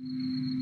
Música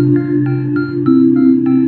Thank you.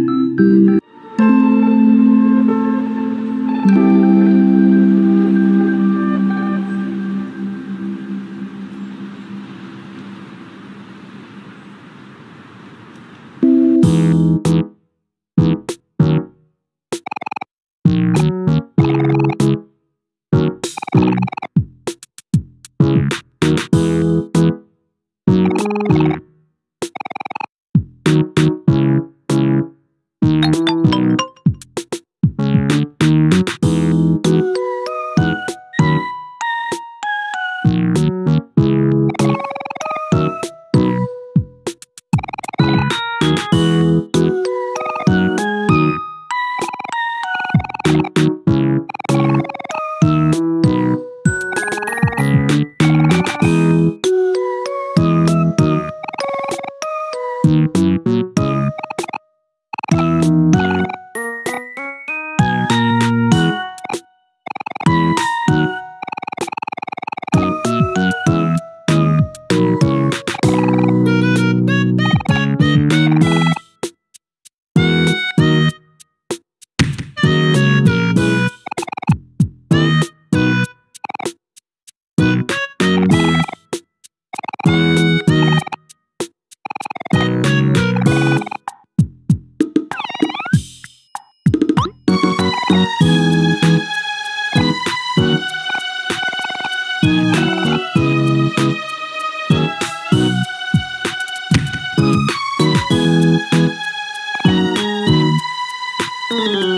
Mm-hmm.